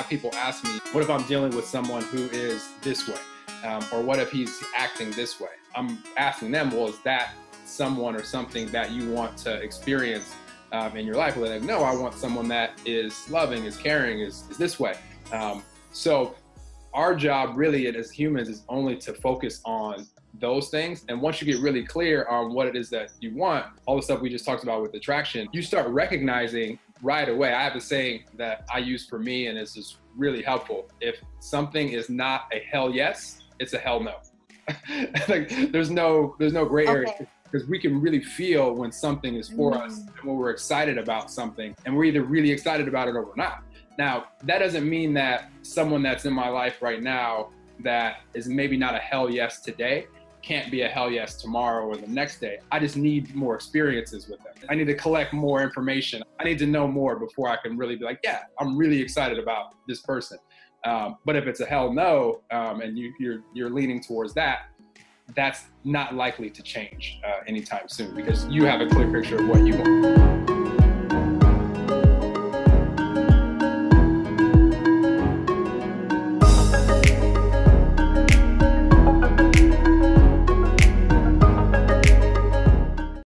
of people ask me, what if I'm dealing with someone who is this way? Um, or what if he's acting this way? I'm asking them, well, is that someone or something that you want to experience um, in your life? Well, they're like, no, I want someone that is loving, is caring, is, is this way. Um, so our job really as humans is only to focus on those things. And once you get really clear on what it is that you want, all the stuff we just talked about with attraction, you start recognizing right away. I have a saying that I use for me, and it's just really helpful. If something is not a hell yes, it's a hell no. like there's no there's no gray area because we can really feel when something is for mm. us and when we're excited about something, and we're either really excited about it or we're not. Now that doesn't mean that someone that's in my life right now that is maybe not a hell yes today can't be a hell yes tomorrow or the next day. I just need more experiences with them. I need to collect more information. I need to know more before I can really be like, yeah, I'm really excited about this person. Um, but if it's a hell no, um, and you, are you're, you're leaning towards that, that's not likely to change uh, anytime soon because you have a clear picture of what you want.